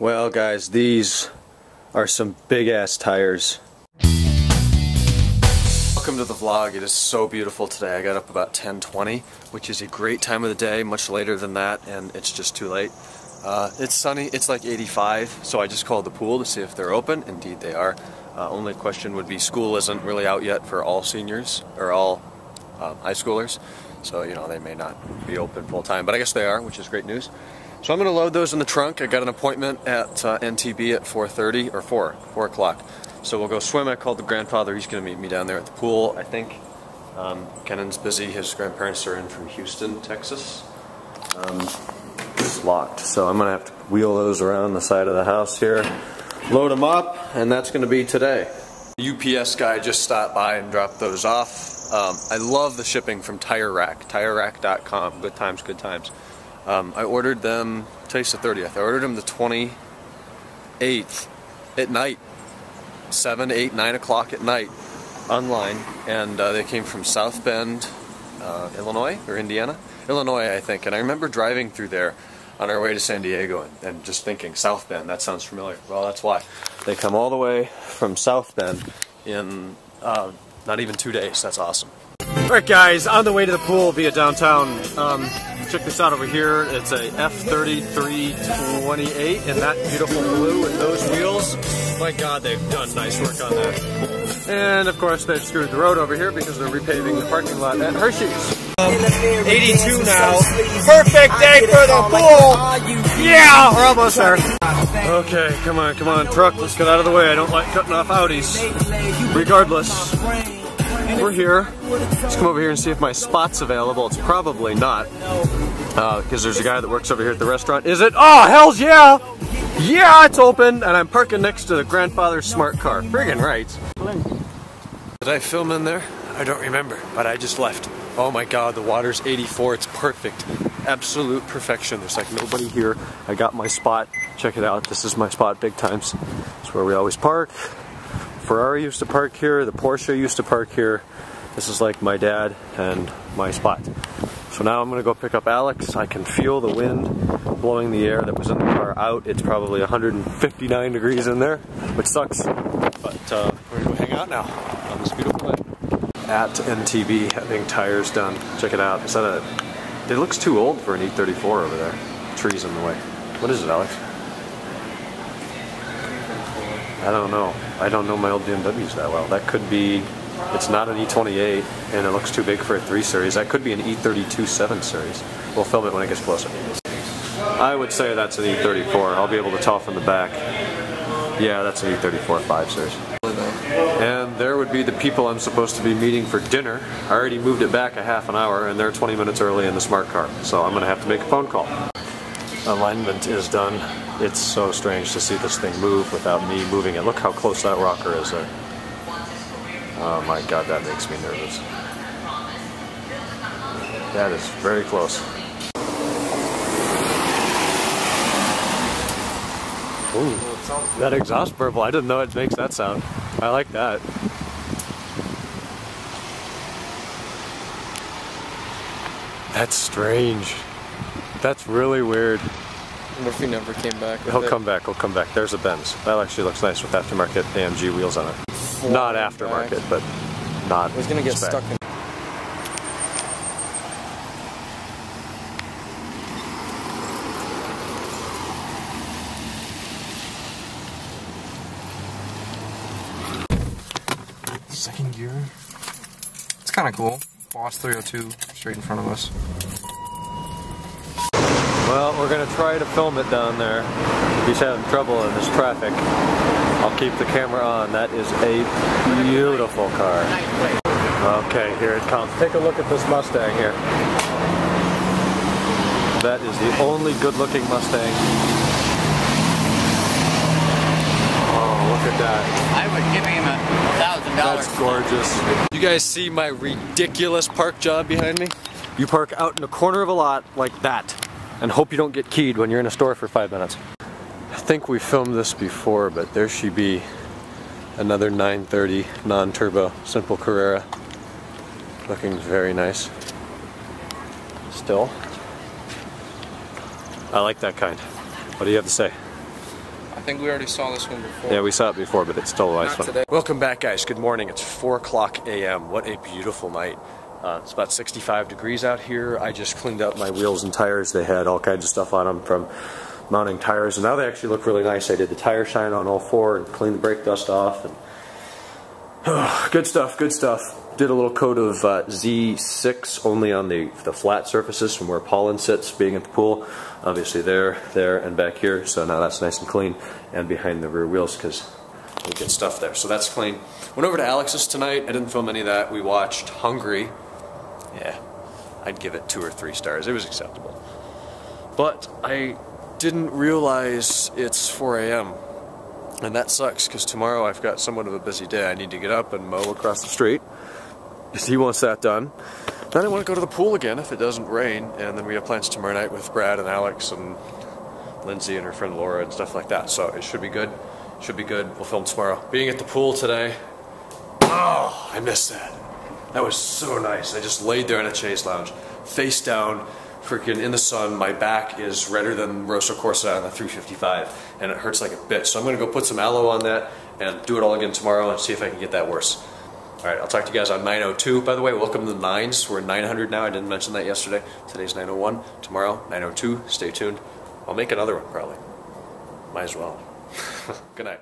Well guys, these are some big ass tires. Welcome to the vlog. It is so beautiful today. I got up about 10:20, which is a great time of the day, much later than that, and it's just too late. Uh, it's sunny, it's like 85, so I just called the pool to see if they're open. Indeed they are. Uh, only question would be school isn't really out yet for all seniors, or all um, high schoolers, so you know they may not be open full time, but I guess they are, which is great news. So I'm going to load those in the trunk. I got an appointment at uh, NTB at 4.30, or 4, 4 o'clock. So we'll go swim. I called the grandfather. He's going to meet me down there at the pool, I think. Um, Kennan's busy. His grandparents are in from Houston, Texas. Um, it's locked, so I'm going to have to wheel those around the side of the house here, load them up, and that's going to be today. The UPS guy just stopped by and dropped those off. Um, I love the shipping from Tire Rack, TireRack.com. Good times, good times. Um, I ordered them, today's the 30th, I ordered them the 28th at night, 7, 8, 9 o'clock at night online, and uh, they came from South Bend, uh, Illinois, or Indiana? Illinois, I think, and I remember driving through there on our way to San Diego and, and just thinking, South Bend, that sounds familiar. Well, that's why. They come all the way from South Bend in uh, not even two days. That's awesome. Alright guys, on the way to the pool via downtown. Um, check this out over here. It's a F3328 in that beautiful blue with those wheels. My god, they've done nice work on that. And of course they've screwed the road over here because they're repaving the parking lot at Hershey's. Um, 82 now. Perfect day for the pool! Yeah, we're almost there. Okay, come on, come on, truck, let's get out of the way. I don't like cutting off Audis. Regardless, we're here. Let's come over here and see if my spot's available. It's probably not. Because uh, there's a guy that works over here at the restaurant. Is it? Oh, hells yeah! Yeah, it's open! And I'm parking next to the grandfather's smart car. Friggin' right. Did I film in there? I don't remember, but I just left. Oh my god, the water's 84. It's perfect. Absolute perfection. There's like nobody here. I got my spot. Check it out. This is my spot big times. It's where we always park. Ferrari used to park here, the Porsche used to park here. This is like my dad and my spot. So now I'm gonna go pick up Alex. I can feel the wind blowing the air that was in the car out. It's probably 159 degrees in there, which sucks. But uh, we're gonna go hang out now on this beautiful day. At NTB having tires done. Check it out. Is that a, it looks too old for an E34 over there. Trees in the way. What is it, Alex? I don't know. I don't know my old BMWs that well. That could be, it's not an E28 and it looks too big for a 3 Series. That could be an E32 7 Series. We'll film it when it gets closer. I would say that's an E34. I'll be able to tell from the back. Yeah, that's an E34 5 Series. And there would be the people I'm supposed to be meeting for dinner. I already moved it back a half an hour and they're 20 minutes early in the smart car. So I'm going to have to make a phone call. Alignment is done. It's so strange to see this thing move without me moving it. Look how close that rocker is there. Oh my god, that makes me nervous. That is very close. Ooh, that exhaust burble, I didn't know it makes that sound. I like that. That's strange. That's really weird. What if he never came back? He'll it? come back, he'll come back. There's a Benz. That actually looks nice with aftermarket AMG wheels on it. Flying not aftermarket, back. but not. He's gonna get spec. stuck in. Second gear. It's kind of cool. Boss 302 straight in front of us. Well, we're going to try to film it down there. He's having trouble in this traffic. I'll keep the camera on. That is a beautiful car. Okay, here it comes. Take a look at this Mustang here. That is the only good-looking Mustang. Oh, look at that. I would give him a thousand dollars. That's gorgeous. You guys see my ridiculous park job behind me? You park out in the corner of a lot like that and hope you don't get keyed when you're in a store for five minutes. I think we filmed this before, but there she be. Another 930 non-turbo simple Carrera. Looking very nice. Still. I like that kind. What do you have to say? I think we already saw this one before. Yeah, we saw it before, but it's still a nice Not one. today. Welcome back, guys. Good morning. It's 4 o'clock a.m. What a beautiful night. Uh, it's about 65 degrees out here. I just cleaned up my wheels and tires. They had all kinds of stuff on them from mounting tires, and now they actually look really nice. I did the tire shine on all four and cleaned the brake dust off. And good stuff, good stuff. Did a little coat of uh, Z6 only on the, the flat surfaces from where pollen sits being at the pool. Obviously there, there, and back here. So now that's nice and clean. And behind the rear wheels because we get stuff there. So that's clean. Went over to Alex's tonight. I didn't film any of that. We watched Hungry. Yeah, I'd give it two or three stars. It was acceptable. But I didn't realize it's 4 a.m. And that sucks because tomorrow I've got somewhat of a busy day. I need to get up and mow across the street. He wants that done. Then I want to go to the pool again if it doesn't rain. And then we have plans tomorrow night with Brad and Alex and Lindsay and her friend Laura and stuff like that. So it should be good. Should be good. We'll film tomorrow. Being at the pool today. Oh, I missed that. That was so nice. I just laid there in a chaise lounge, face down, freaking in the sun. My back is redder than Rosso Corsa on the 355, and it hurts like a bitch. So I'm gonna go put some aloe on that and do it all again tomorrow and see if I can get that worse. All right, I'll talk to you guys on 902. By the way, welcome to the nines. We're 900 now. I didn't mention that yesterday. Today's 901. Tomorrow, 902. Stay tuned. I'll make another one probably. Might as well. Good night.